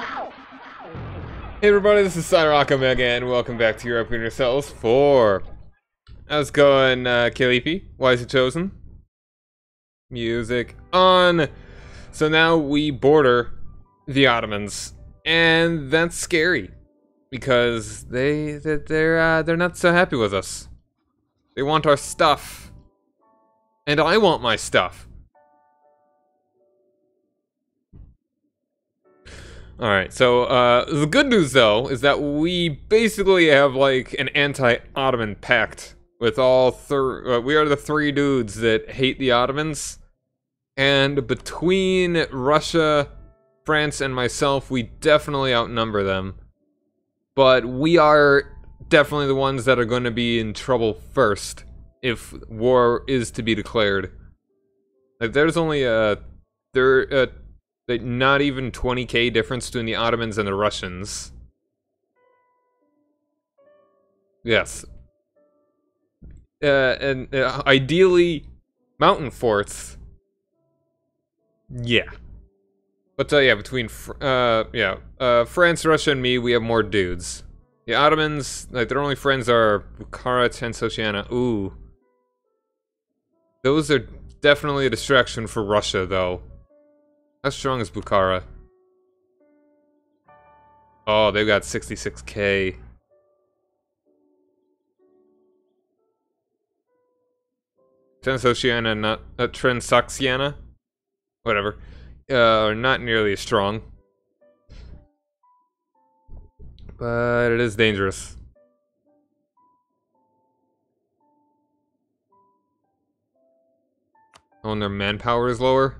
Hey everybody, this is PSI Rock Omega, and welcome back to Europe Cells 4. How's it going, uh, Kalipi? Why is it chosen? Music on. So now we border the Ottomans, and that's scary because they they're uh, they're not so happy with us. They want our stuff, and I want my stuff. Alright, so uh, the good news though is that we basically have like an anti-Ottoman pact with all three. Uh, we are the three dudes that hate the Ottomans, and between Russia, France, and myself, we definitely outnumber them. But we are definitely the ones that are going to be in trouble first if war is to be declared. Like, there's only a there a like not even 20k difference between the Ottomans and the Russians. Yes. Uh, and uh, ideally, mountain forts. Yeah. But uh, yeah, between uh yeah uh France, Russia, and me, we have more dudes. The Ottomans, like their only friends are Bukhara, Transoceania. Ooh. Those are definitely a distraction for Russia, though. How strong is Bukhara? Oh, they've got 66k. Transoceania, not uh, Transoxiana, whatever, uh, not nearly as strong, but it is dangerous. Oh, and their manpower is lower.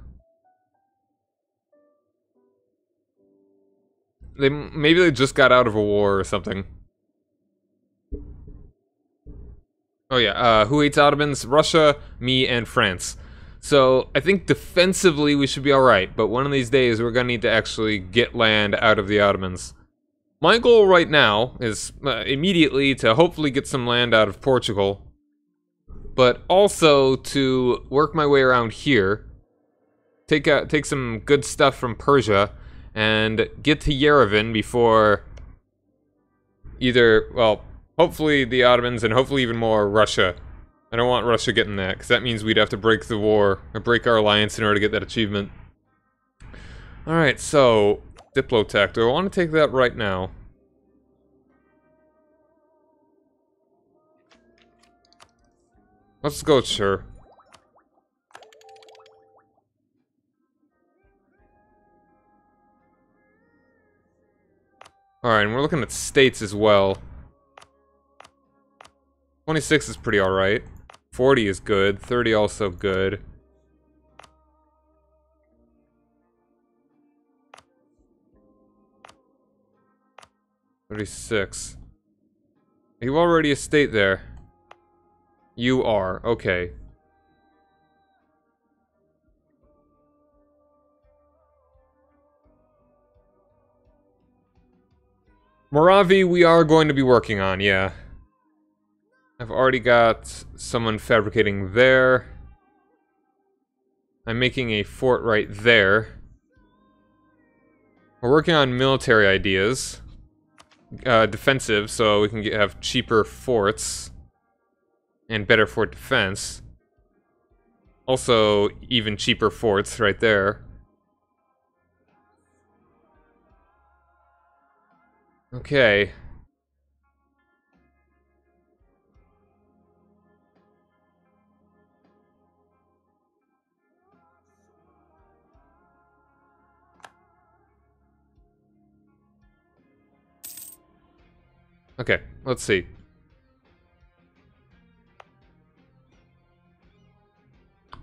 They maybe they just got out of a war or something. Oh yeah, uh, who hates Ottomans? Russia, me, and France. So I think defensively we should be alright, but one of these days we're gonna need to actually get land out of the Ottomans. My goal right now is uh, immediately to hopefully get some land out of Portugal, but also to work my way around here, take take some good stuff from Persia, and get to Yerevan before either, well, hopefully the Ottomans and hopefully even more Russia. I don't want Russia getting that, because that means we'd have to break the war, or break our alliance in order to get that achievement. Alright, so, Diplotech. Do I want to take that right now? Let's go, sure. Alright, and we're looking at states as well. 26 is pretty alright. 40 is good. 30 also good. Thirty-six. Are you already a state there? You are. Okay. Moravi we are going to be working on, yeah. I've already got someone fabricating there. I'm making a fort right there. We're working on military ideas. Uh, defensive, so we can get, have cheaper forts. And better fort defense. Also, even cheaper forts right there. Okay. Okay, let's see.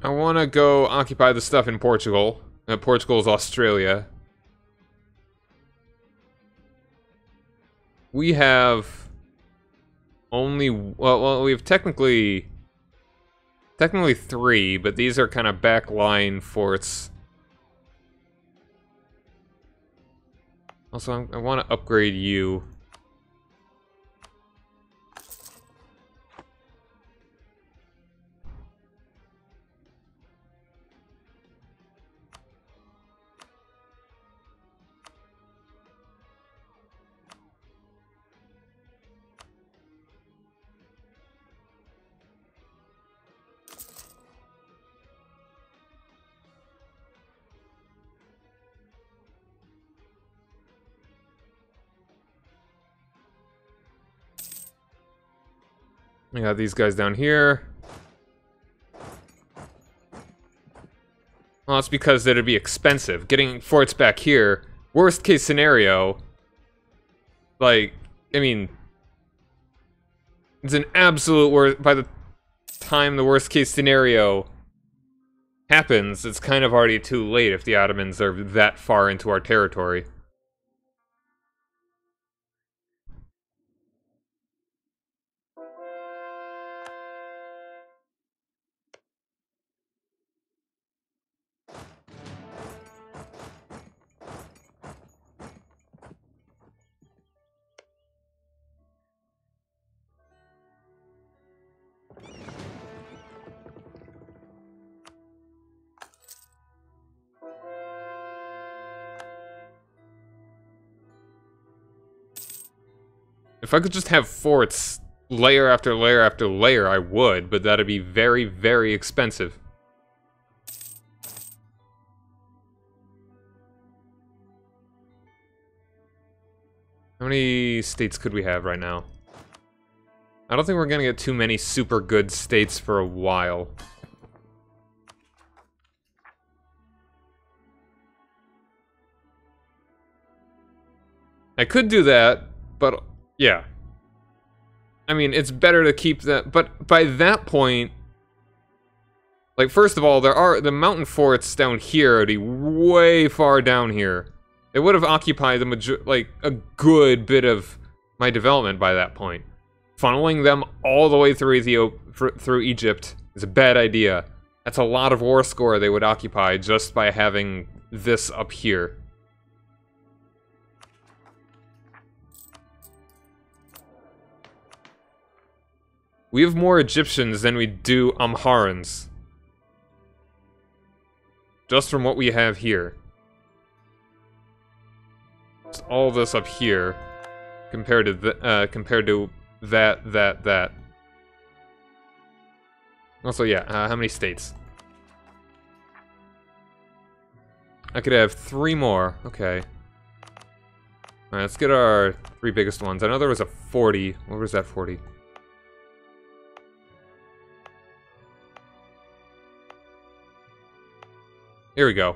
I want to go occupy the stuff in Portugal. Uh, Portugal is Australia. We have only well, well we have technically technically three, but these are kind of backline forts. Also, I'm, i want to upgrade you. I got these guys down here. Well, it's because it'd be expensive. Getting forts back here, worst case scenario, like, I mean, it's an absolute worst, by the time the worst case scenario happens, it's kind of already too late if the Ottomans are that far into our territory. I could just have forts layer after layer after layer, I would, but that'd be very, very expensive. How many states could we have right now? I don't think we're gonna get too many super good states for a while. I could do that, but yeah. I mean, it's better to keep that, but by that point, like, first of all, there are, the mountain forts down here be way far down here. It would have occupied the major, like, a good bit of my development by that point. Funneling them all the way through Ethiopia, through Egypt is a bad idea. That's a lot of war score they would occupy just by having this up here. We have more Egyptians than we do Amharans. Just from what we have here. It's all this up here. Compared to uh, compared to that, that, that. Also, yeah, uh, how many states? I could have three more. Okay. Alright, let's get our three biggest ones. I know there was a 40. What was that 40? Here we go.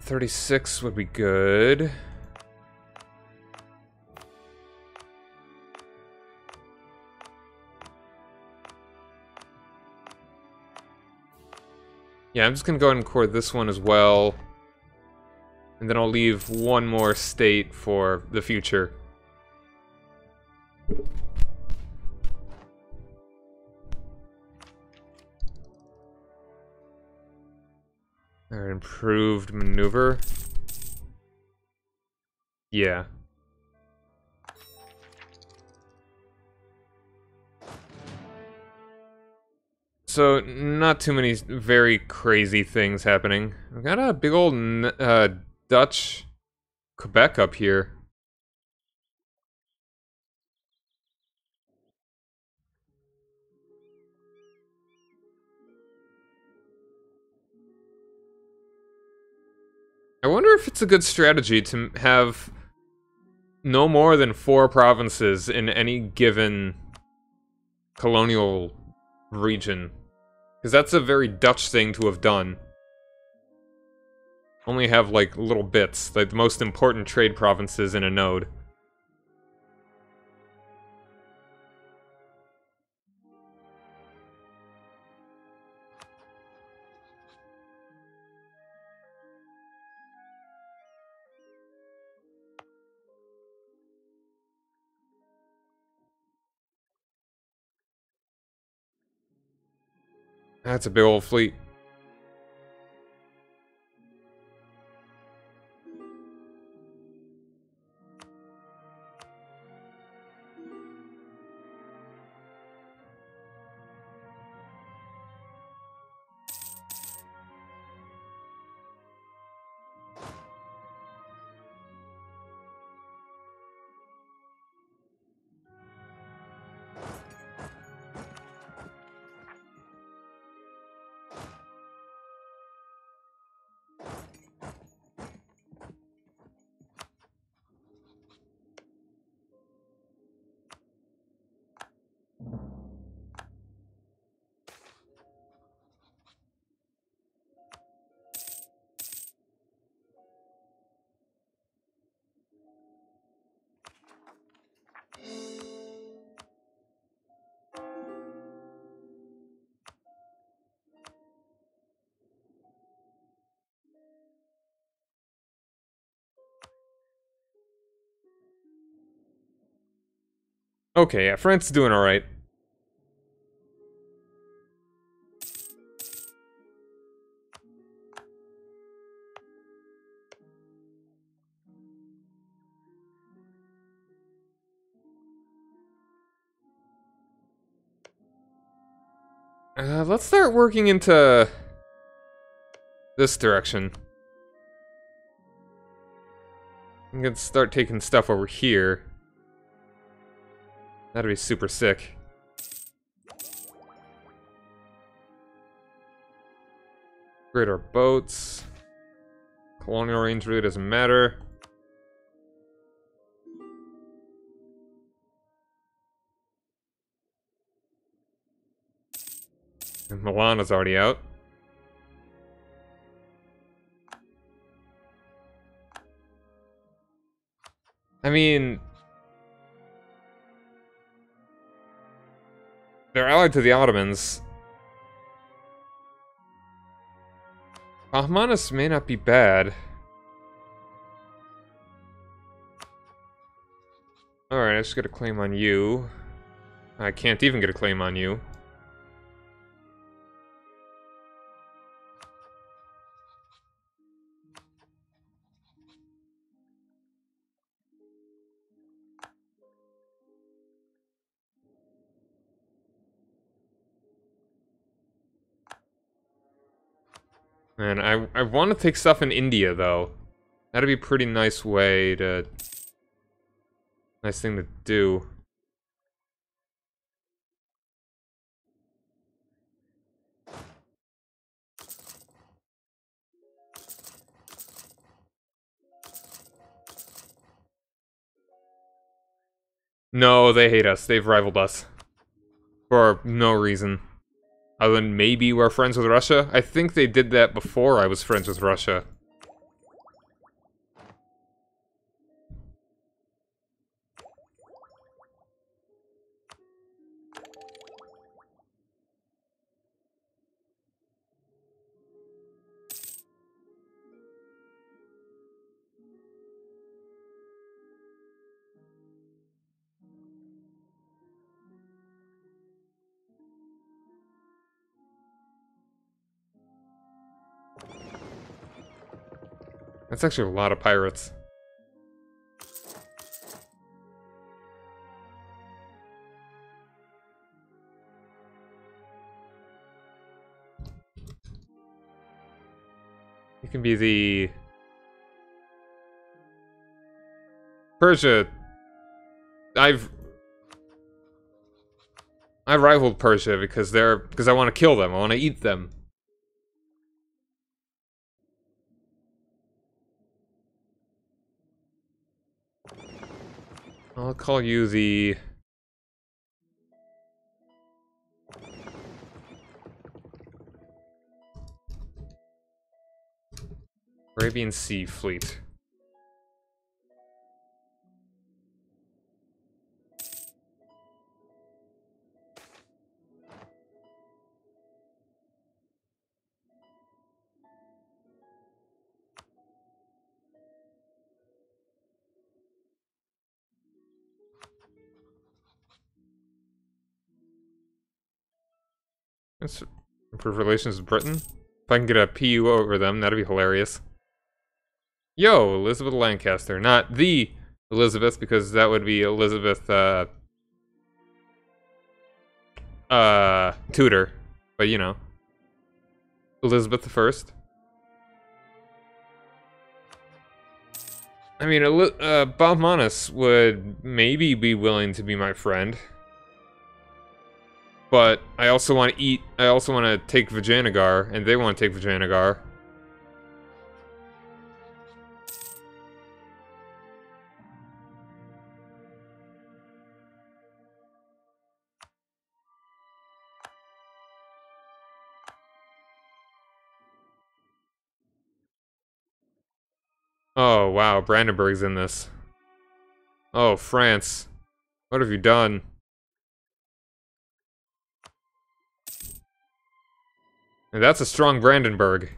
Thirty-six would be good. Yeah, I'm just gonna go ahead and core this one as well. And then I'll leave one more state for the future. Improved maneuver. Yeah. So, not too many very crazy things happening. We've got a big old uh, Dutch Quebec up here. I wonder if it's a good strategy to have no more than four provinces in any given colonial region. Because that's a very Dutch thing to have done. Only have, like, little bits, like the most important trade provinces in a node. That's a big old fleet. Okay, yeah, France is doing alright. Uh, let's start working into this direction. I'm gonna start taking stuff over here. That'd be super sick. Upgrade our boats. Colonial range really doesn't matter. And Milan is already out. I mean... They're allied to the Ottomans. Bahmanis may not be bad. Alright, I just get a claim on you. I can't even get a claim on you. And I, I want to take stuff in India, though. That'd be a pretty nice way to... Nice thing to do. No, they hate us. They've rivaled us. For no reason. Other than maybe we're friends with Russia? I think they did that before I was friends with Russia. That's actually a lot of pirates. You can be the... Persia. I've... I rivaled Persia because they're... because I want to kill them. I want to eat them. I'll call you the... Arabian Sea Fleet. Improve relations with Britain. If I can get a PU over them, that'd be hilarious. Yo, Elizabeth Lancaster. Not the Elizabeth, because that would be Elizabeth, uh... Uh, Tudor. But, you know. Elizabeth the First. I mean, uh, Bahmanis would maybe be willing to be my friend. But I also want to eat, I also want to take Vijayanagar, and they want to take Vijayanagar. Oh, wow, Brandenburg's in this. Oh, France. What have you done? And that's a strong Brandenburg.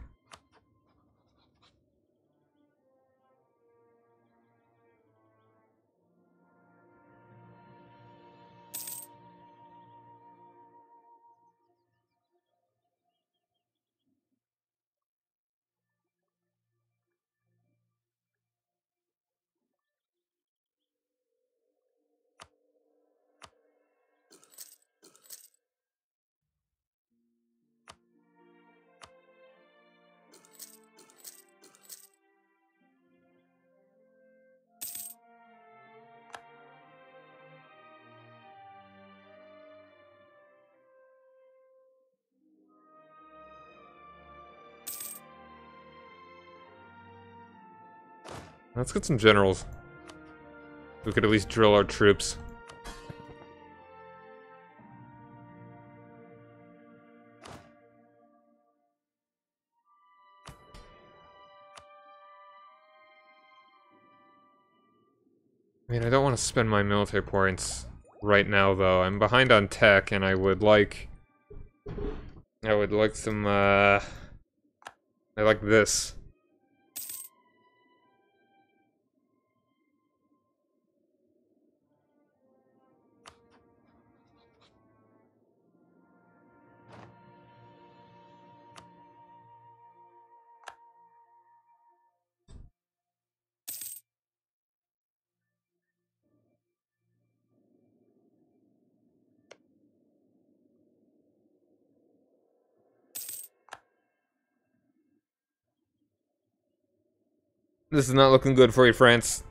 Let's get some generals. We could at least drill our troops. I mean, I don't want to spend my military points right now, though. I'm behind on tech, and I would like... I would like some, uh... I like this. This is not looking good for you, France.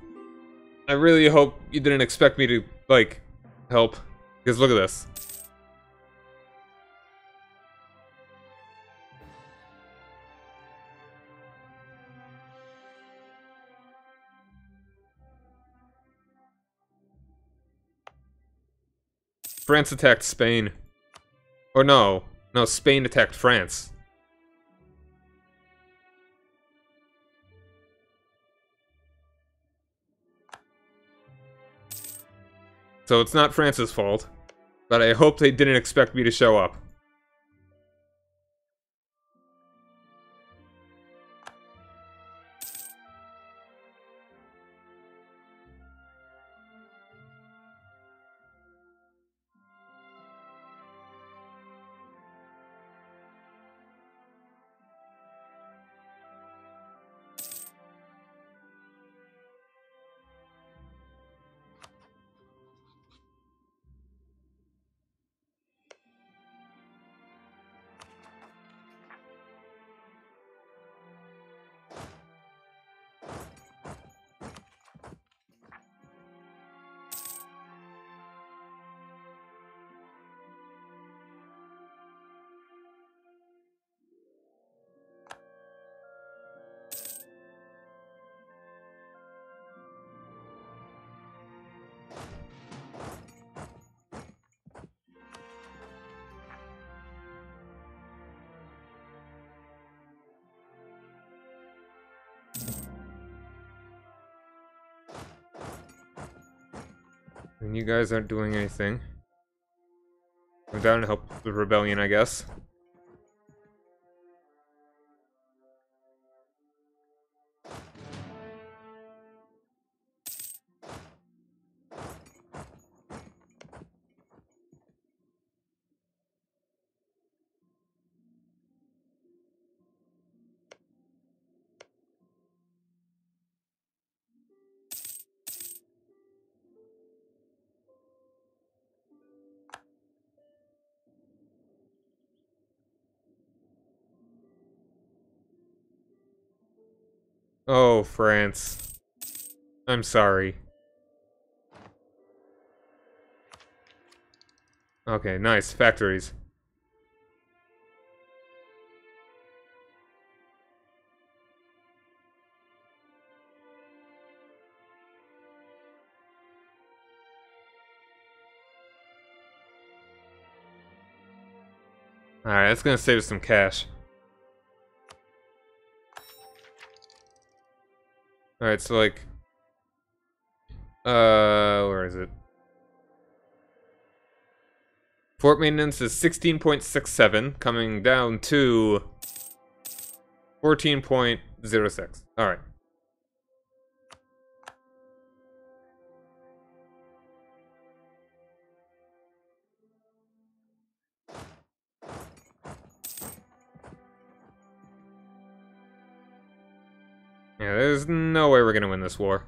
I really hope you didn't expect me to, like, help. Because look at this. France attacked Spain. Or no. No, Spain attacked France. So it's not France's fault. But I hope they didn't expect me to show up. And you guys aren't doing anything. I'm down to help the rebellion, I guess. France. I'm sorry. Okay, nice. Factories. Alright, that's gonna save us some cash. Alright, so like... Uh, where is it? Fort maintenance is 16.67, coming down to 14.06. Alright. Yeah, there's no way we're gonna win this war.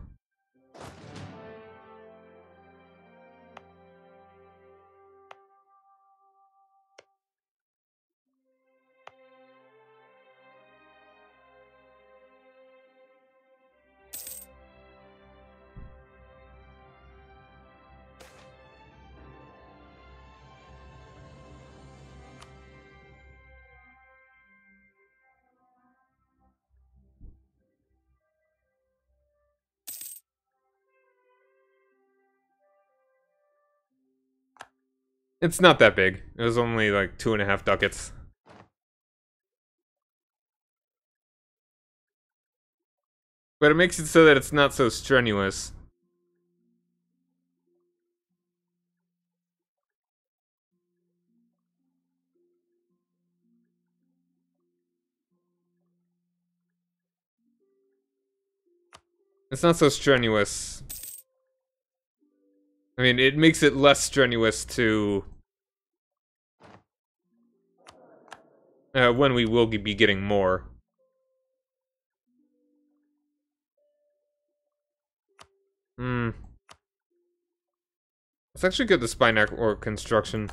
It's not that big. It was only like two and a half ducats. But it makes it so that it's not so strenuous. It's not so strenuous. I mean, it makes it less strenuous to... Uh, when we will be getting more. Hmm. Let's actually get the spine or construction.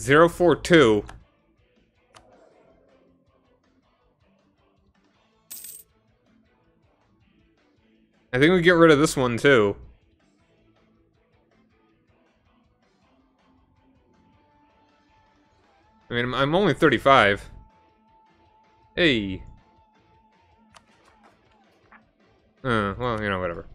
Zero four two. I think we get rid of this one too. I mean, I'm only 35. Hey. Uh, well, you know, whatever.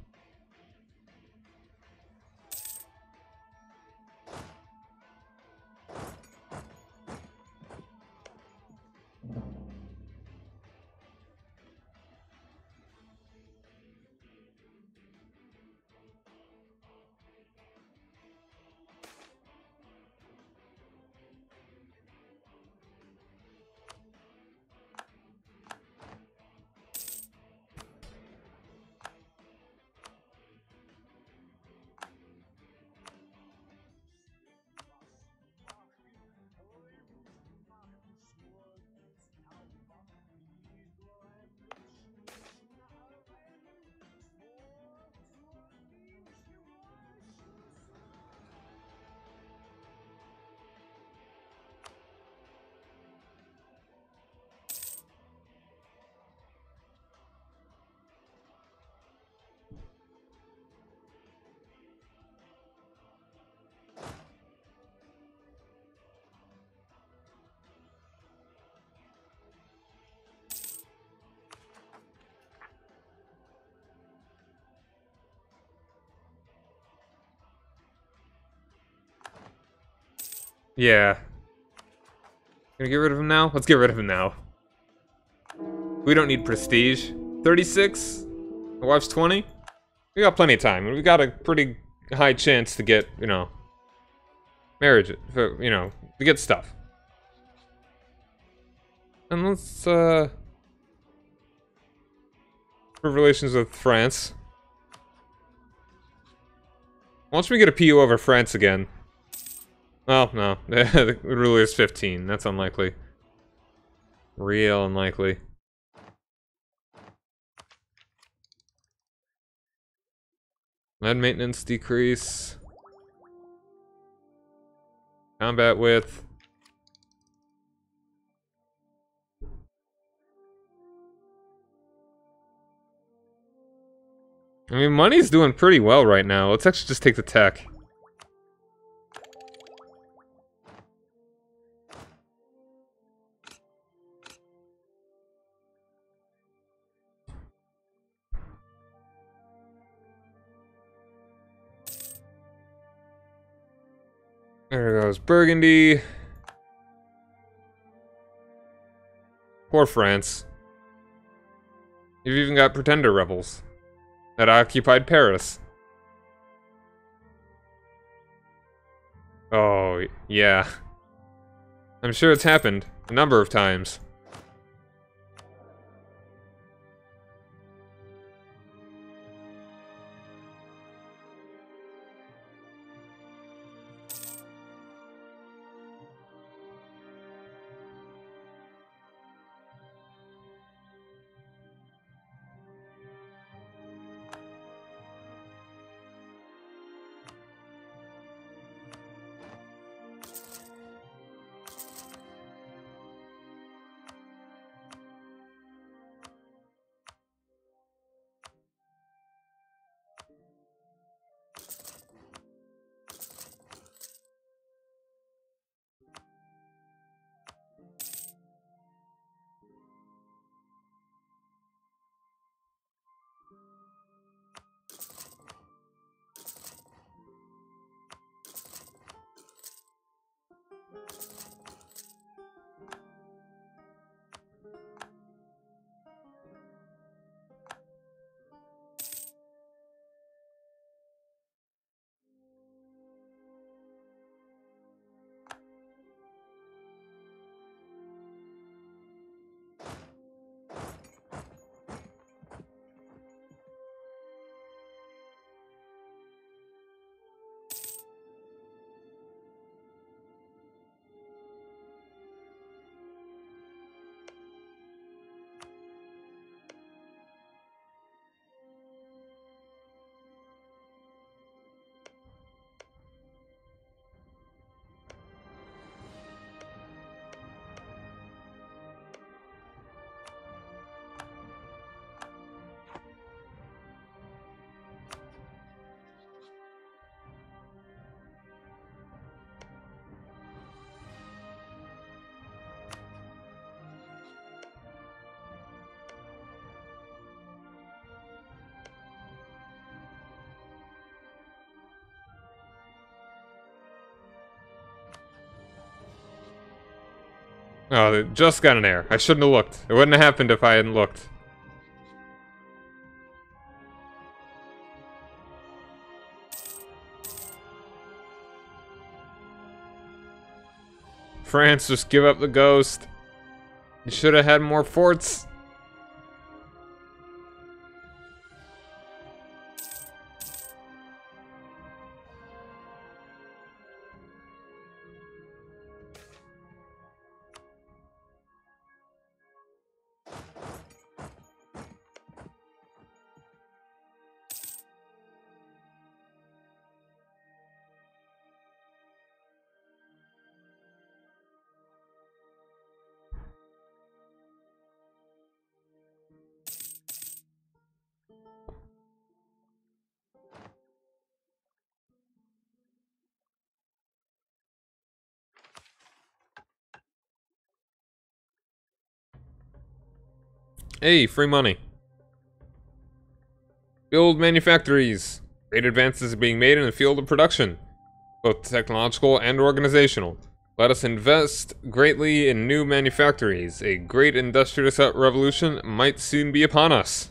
Yeah. Gonna get rid of him now? Let's get rid of him now. We don't need prestige. 36? My wife's 20? We got plenty of time. We got a pretty high chance to get, you know, marriage, you know, to get stuff. And let's, uh, relations with France. Once we get a PU over France again, well, no. the ruler is 15. That's unlikely. Real unlikely. Lead maintenance decrease. Combat width. I mean, money's doing pretty well right now. Let's actually just take the tech. There goes Burgundy. Poor France. You've even got pretender rebels that occupied Paris. Oh, yeah. I'm sure it's happened. a number of times. Oh, it just got an error. I shouldn't have looked. It wouldn't have happened if I hadn't looked. France, just give up the ghost. You should have had more forts. Hey, free money. Build manufactories. Great advances are being made in the field of production, both technological and organizational. Let us invest greatly in new manufactories. A great industrial revolution might soon be upon us.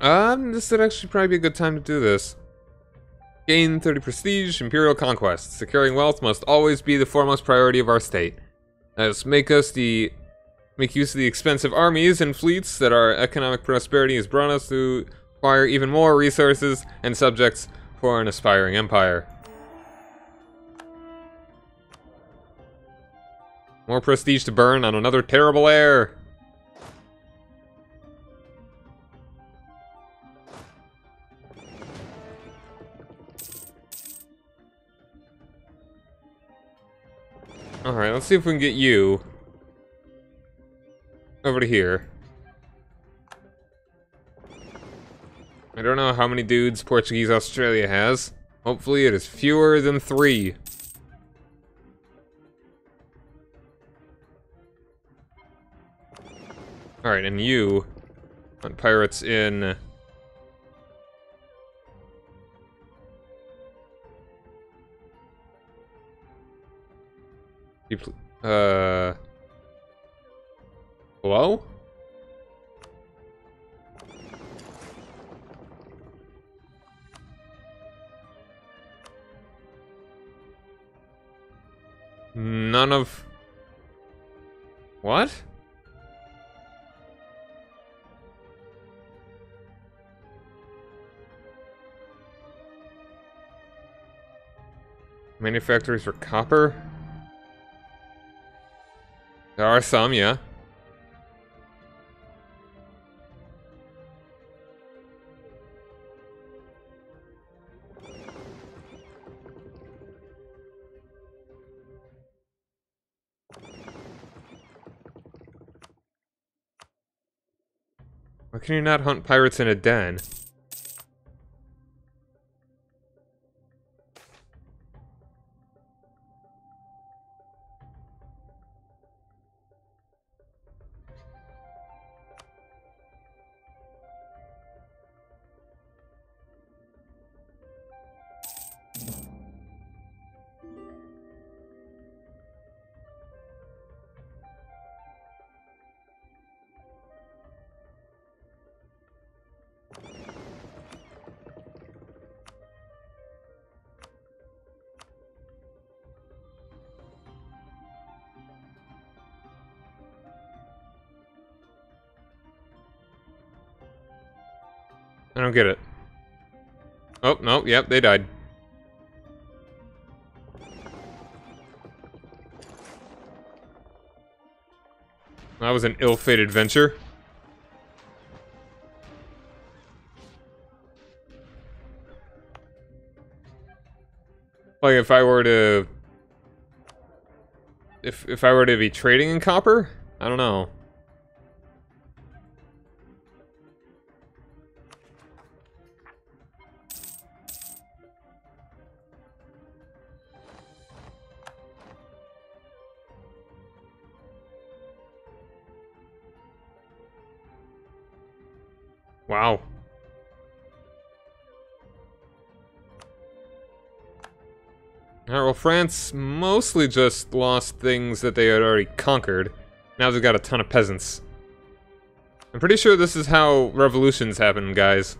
Um, this would actually probably be a good time to do this. Gain 30 prestige, imperial conquest. Securing wealth must always be the foremost priority of our state. Let's make us the make use of the expensive armies and fleets that our economic prosperity has brought us to acquire even more resources and subjects for an aspiring empire. More prestige to burn on another terrible heir. Alright, let's see if we can get you over to here. I don't know how many dudes Portuguese Australia has. Hopefully it is fewer than three. Alright, and you on pirates in Uh. Hello? None of... What? Manufacturers for copper? There are some, yeah. Why can you not hunt pirates in a den? Don't get it. Oh, no, yep, they died. That was an ill-fated venture. Like, if I were to... If, if I were to be trading in copper? I don't know. Alright, well, France mostly just lost things that they had already conquered. Now they've got a ton of peasants. I'm pretty sure this is how revolutions happen, guys.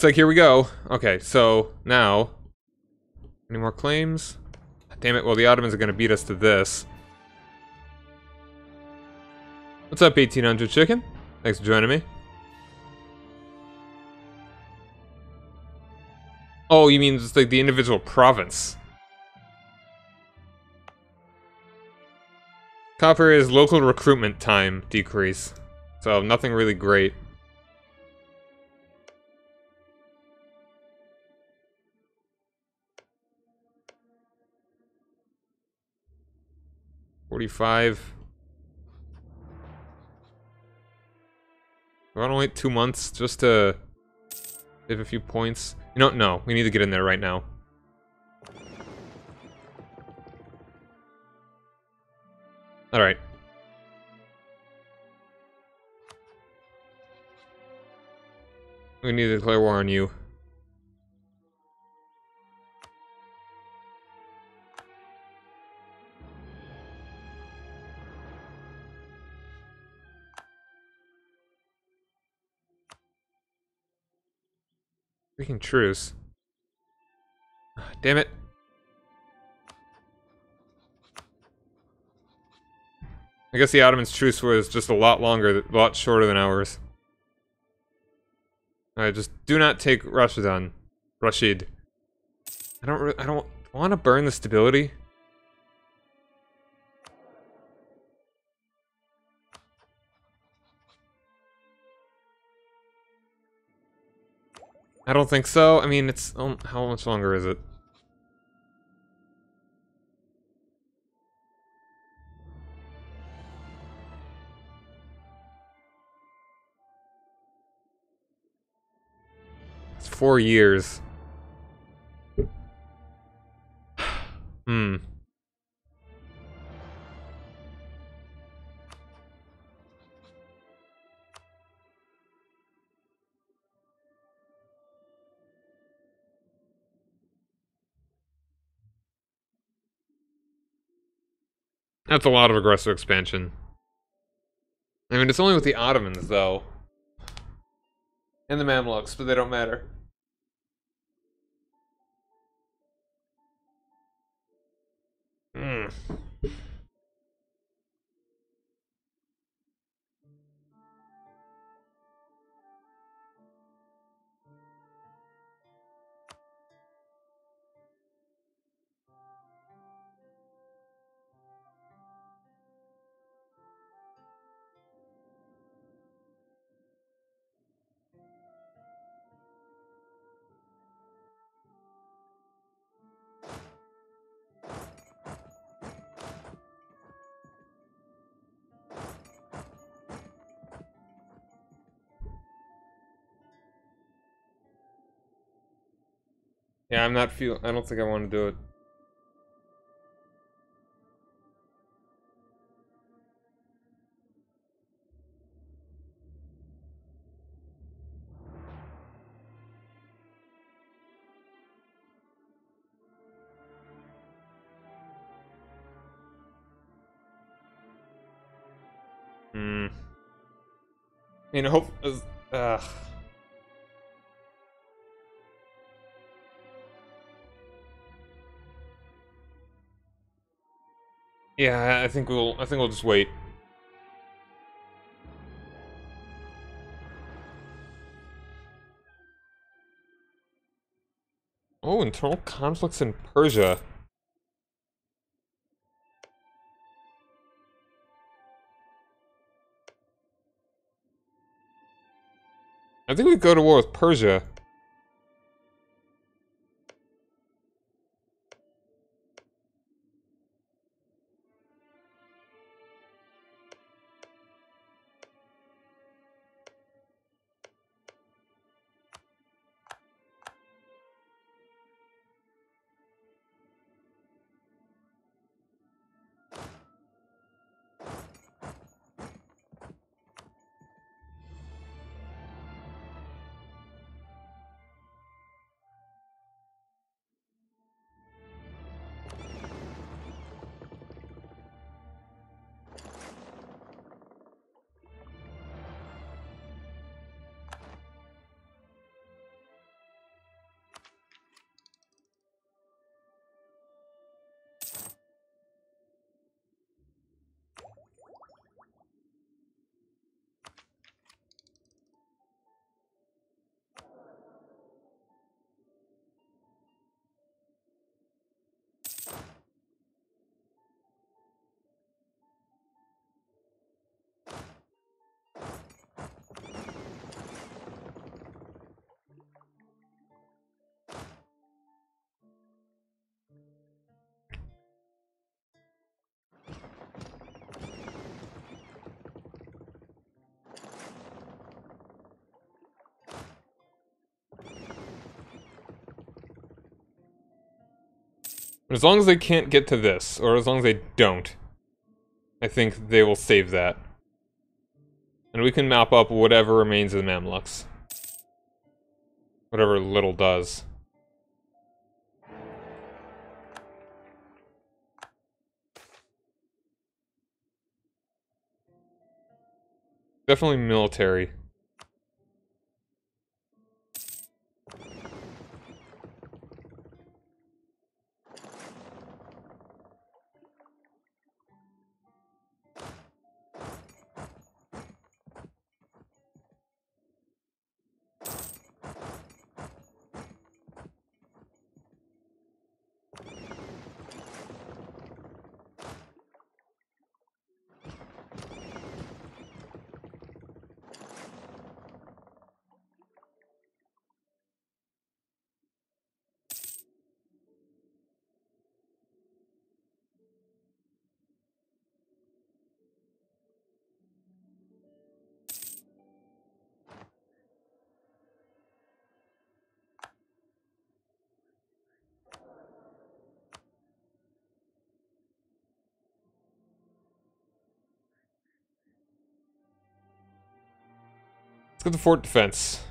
Looks like here we go. Okay, so now... Any more claims? Damn it, well the Ottomans are gonna beat us to this. What's up, 1800 Chicken? Thanks for joining me. Oh, you mean just like the individual province? Copper is local recruitment time decrease. So nothing really great. Forty-five. We're gonna wait two months just to save a few points. You know, no, we need to get in there right now. Alright. We need to declare war on you. Freaking truce. Damn it. I guess the Ottoman's truce was just a lot longer, a lot shorter than ours. Alright, just do not take Rashidun. Rashid. I don't I don't want to burn the stability. I don't think so. I mean, it's... Um, how much longer is it? It's four years. hmm. That's a lot of aggressive expansion. I mean, it's only with the Ottomans, though. And the Mamluks, but they don't matter. Hmm. Yeah, I'm not feel. I don't think I want to do it. Hmm. I mean, hope. Uh, Yeah, I think we'll I think we'll just wait. Oh, internal conflicts in Persia. I think we go to war with Persia. As long as they can't get to this, or as long as they don't, I think they will save that. And we can map up whatever remains of the Mamluks. Whatever little does. Definitely military. Let's go to fort defense.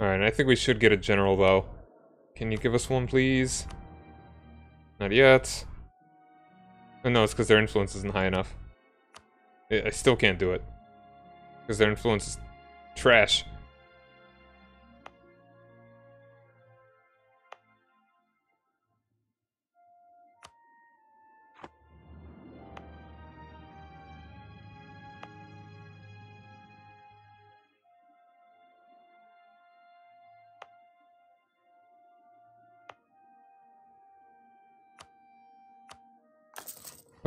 Alright, I think we should get a general, though. Can you give us one, please? Not yet. Oh, no, it's because their influence isn't high enough. I I still can't do it. Because their influence is trash.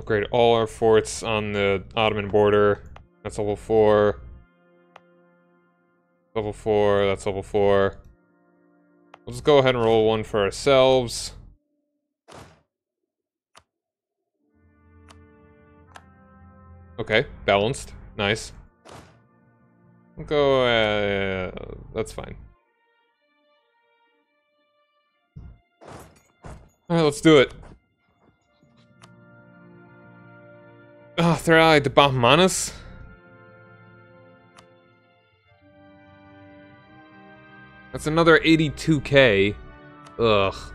Upgrade all our forts on the Ottoman border. That's level 4. Level 4, that's level 4. We'll just go ahead and roll one for ourselves. Okay, balanced. Nice. We'll go, uh, that's fine. Alright, let's do it. Mothra at the Bahmanis? That's another 82k. Ugh.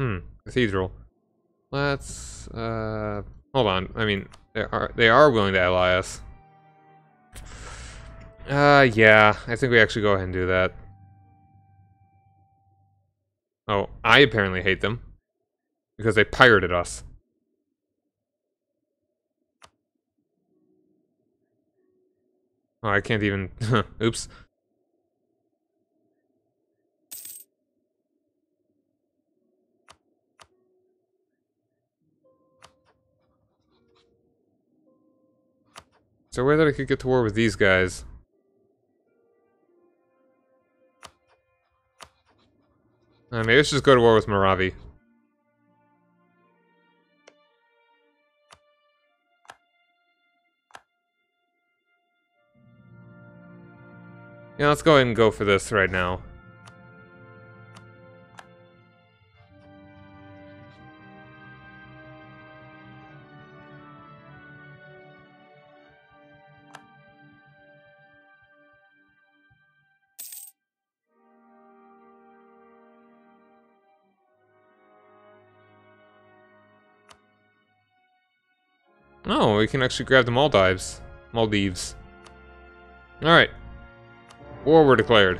Hmm, cathedral. Let's uh hold on. I mean, they are they are willing to ally us. Uh yeah, I think we actually go ahead and do that. Oh, I apparently hate them because they pirated us. Oh, I can't even oops. Is there a way that I could get to war with these guys? Uh, maybe let's just go to war with Maravi. Yeah, let's go ahead and go for this right now. Oh, we can actually grab the Maldives. Maldives. Alright. War were declared.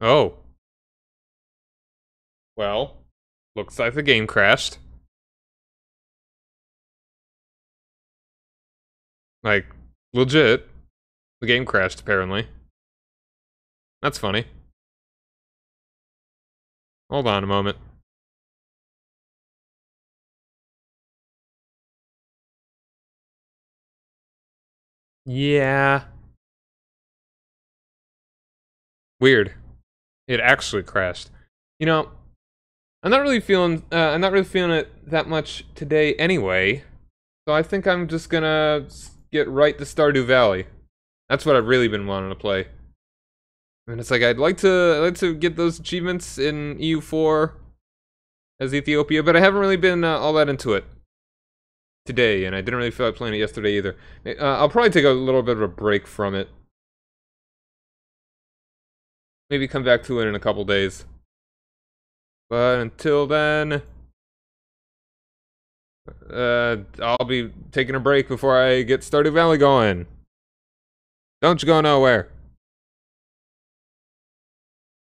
Oh. Well, looks like the game crashed. Like, legit. The game crashed, apparently. That's funny. Hold on a moment. Yeah. Weird. It actually crashed. You know, I'm not really feeling uh, I'm not really feeling it that much today anyway. So I think I'm just gonna get right to Stardew Valley. That's what I've really been wanting to play. And it's like I'd like to I'd like to get those achievements in EU4 as Ethiopia, but I haven't really been uh, all that into it today, and I didn't really feel like playing it yesterday either. Uh, I'll probably take a little bit of a break from it. Maybe come back to it in a couple days. But until then, uh, I'll be taking a break before I get Stardew Valley going. Don't you go nowhere.